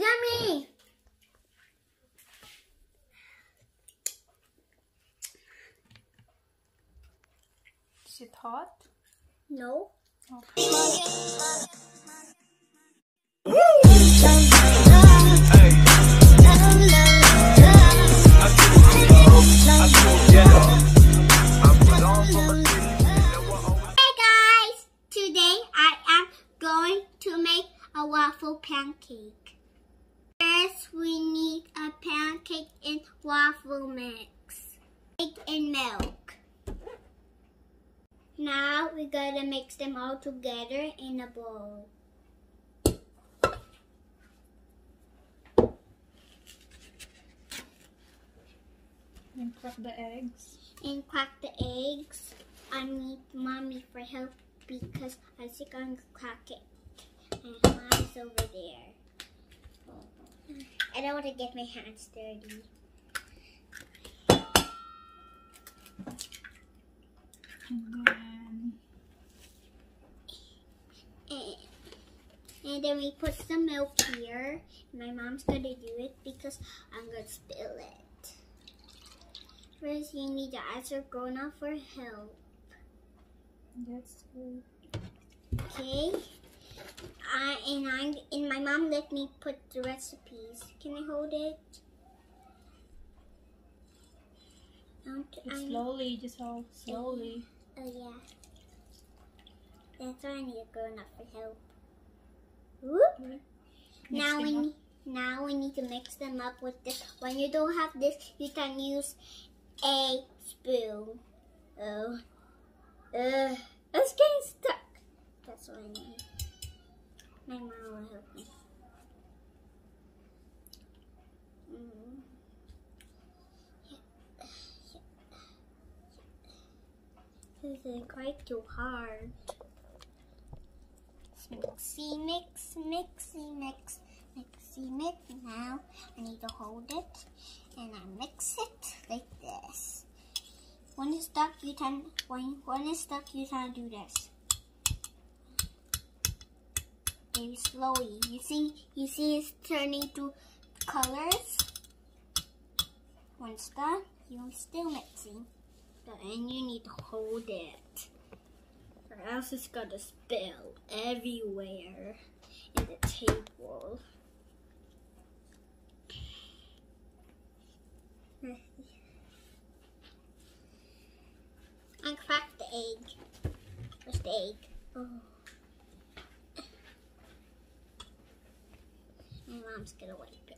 Yummy! Is it hot? No. Okay. Hey guys! Today I am going to make a waffle pancake. First we need a pancake and waffle mix. Egg and milk. Now we gotta mix them all together in a bowl. And crack the eggs. and crack the eggs. I need mommy for help because I think I'm gonna crack it. And mommy's over there. I don't want to get my hands dirty. And then And, and then we put some milk here. My mom's gonna do it because I'm gonna spill it. First, you need to ask your grown up for help. that's good. Okay. I and I and my mom let me put the recipes. Can I hold it? Slowly, just hold slowly. Oh yeah. That's why I need a grown up for help. Whoop. Now we up. now we need to mix them up with this. When you don't have this, you can use a spoon. Oh. Uh, it's getting stuck. That's what I need. My mom will help me. This is quite too hard. Mixy mix, mixy mix, mixy mix. Now I need to hold it and I mix it like this. When it's stuck, you can when when it's stuck, you can do this. Slowly. You see, you see, it's turning to colors. Once done, you're still mixing, and you need to hold it or else it's gonna spill everywhere in the table. I cracked the egg. Where's the egg? Oh. Mom's gonna wipe it.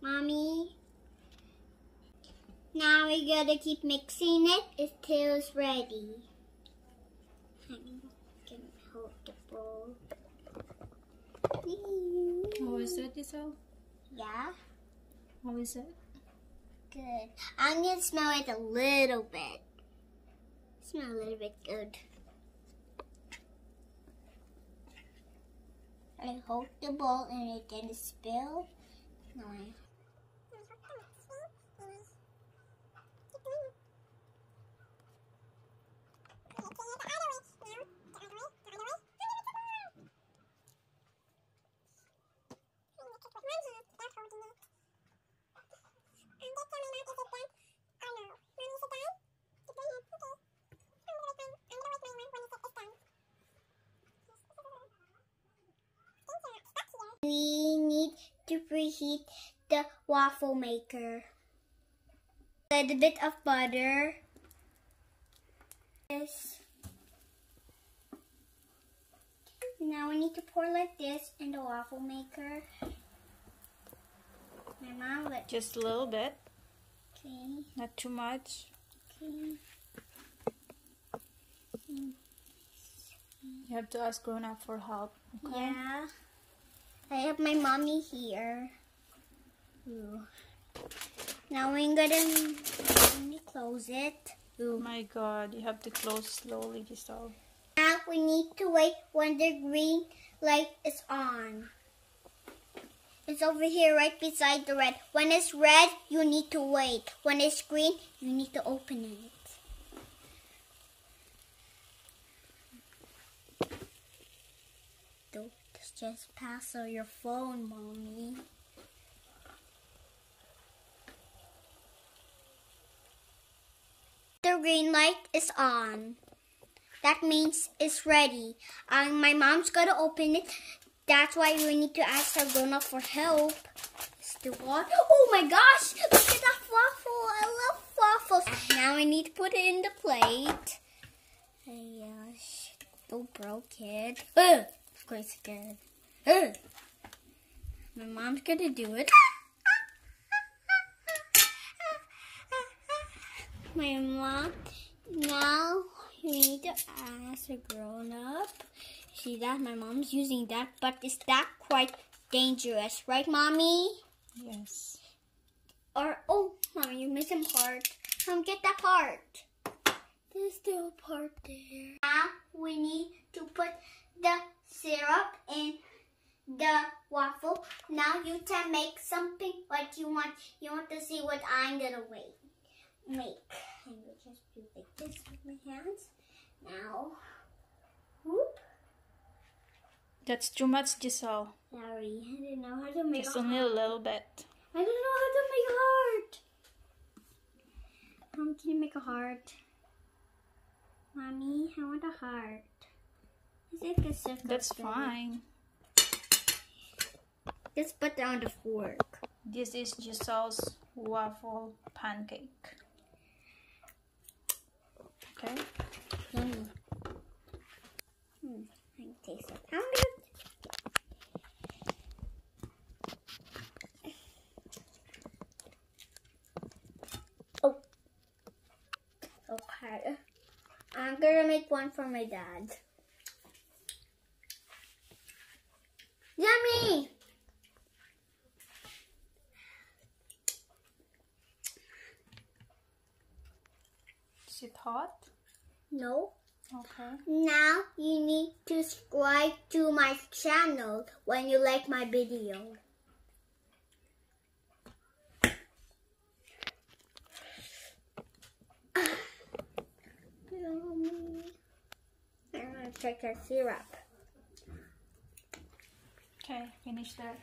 Mommy? Now we gotta keep mixing it until it's ready. I'm gonna hold the bowl. How is it, Isel? Yeah, How is it? good. I'm gonna smell it a little bit. Smell a little bit good. I hold the bowl and it didn't spill. No, I We need to preheat the waffle maker. A little bit of butter. This. Now we need to pour like this in the waffle maker. My mom let Just a little bit, okay, not too much. okay. You have to ask grown up for help. Okay. Yeah. I have my mommy here. Ooh. Now we're gonna, close it. Oh my god, you have to close slowly, Giselle. Now we need to wait when the green light is on. It's over here right beside the red. When it's red, you need to wait. When it's green, you need to open it. Just pass on your phone, mommy. The green light is on. That means it's ready. Um, my mom's gonna open it. That's why we need to ask our grown up for help. Still on. Oh my gosh! Look at that waffle. I love waffles. Now I need to put it in the plate. Hey, gosh. Don't broke it. Of course it. Ugh. My mom's gonna do it. My mom. Now you need to ask a grown up. See that? My mom's using that, but is that quite dangerous, right, mommy? Yes. Or oh, mommy, you missed some part. Come get that part. There's still a part there. Now we need to put the syrup in the waffle. Now you can make something what you want. You want to see what I'm gonna wait make. I will just do like this with my hands. Now, whoop. That's too much, Giselle. Sorry, I didn't know how to make Just a only a little bit. I don't know how to make a heart. Mom, can you make a heart? Mommy, I want a heart. Is it a circle? That's thing? fine. Just put on the fork. This is Giselle's waffle pancake. Okay. Yummy. Hmm, I can taste it. I'm good. Oh. Okay. I'm gonna make one for my dad. Yummy! Is it hot? No. Okay. Now you need to subscribe to my channel when you like my video. I'm gonna check our syrup. Okay, finish that.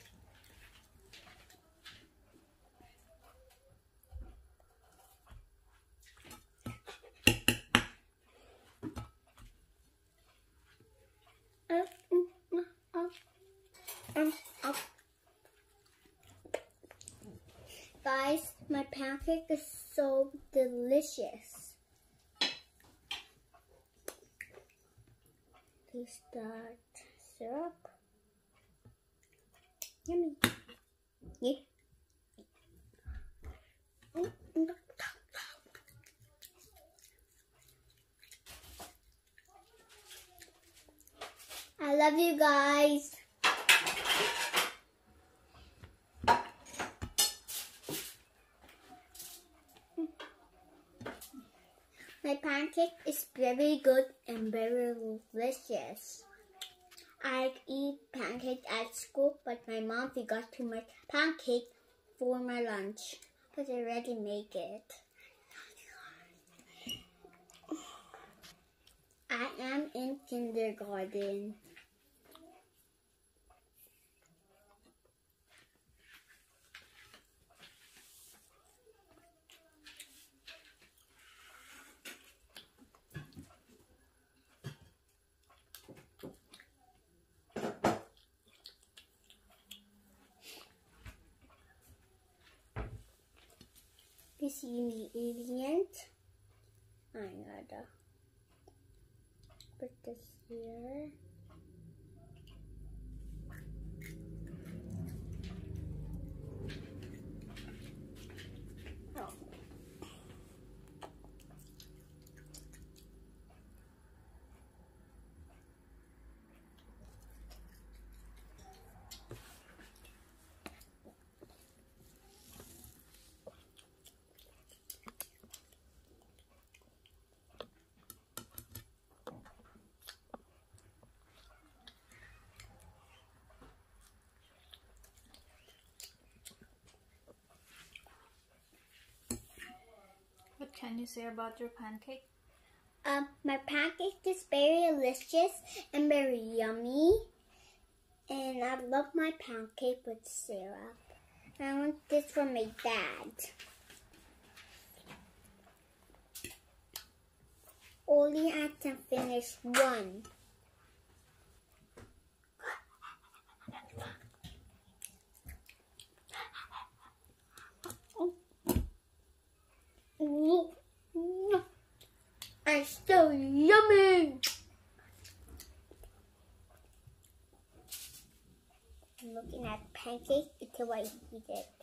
Uh, mm, uh, uh, um, uh. Guys, my pancake is so delicious. Taste that syrup. Yummy. Yeah. Mm. I love you guys. My pancake is very good and very delicious. I eat pancake at school, but my mom forgot to make pancake for my lunch. But I already make it. I am in kindergarten. This ingredient. I gotta put this here. Can you say about your pancake? Um, my pancake is very delicious and very yummy. And I love my pancake with syrup. I want this for my dad. Only I can finish one. It's so yummy! I'm looking at pancakes until I eat it.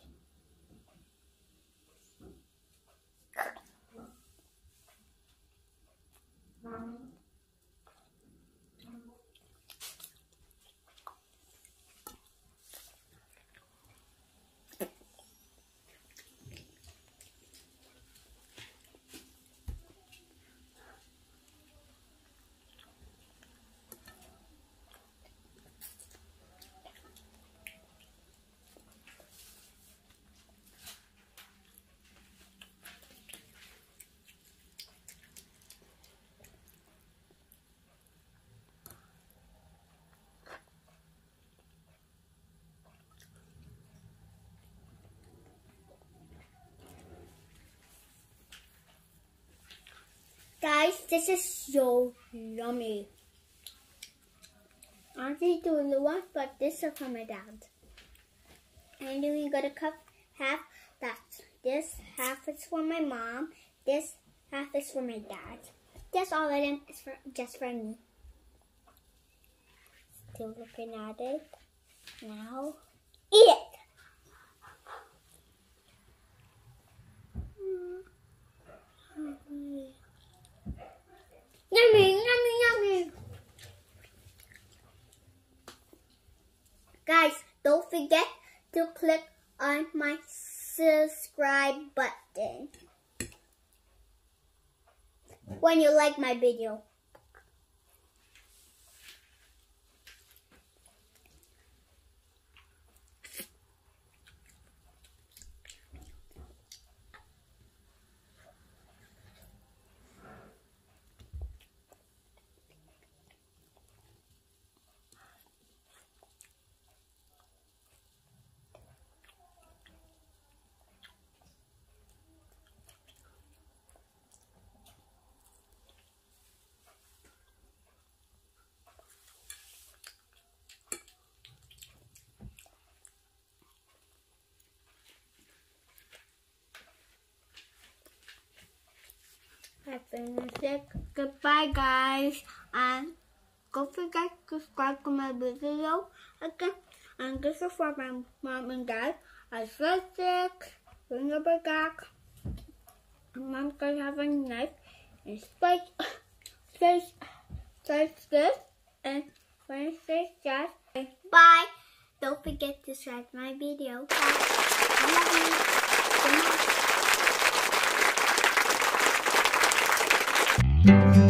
Guys, this is so yummy. I'm doing the one, but this is for my dad. And then we got a cup half that's this half is for my mom. This half is for my dad. This all of them is for just for me. Still looking at it. Now eat it. Mm. Yummy, yummy, yummy. Guys, don't forget to click on my subscribe button when you like my video. I finished it. Goodbye, guys. And don't forget to subscribe to my video again. And this is for my mom and dad. I. Bring up a back. Mom's gonna have a knife and spice, spice, spice this and when it says bye. Don't forget to subscribe my video. Bye. Love you.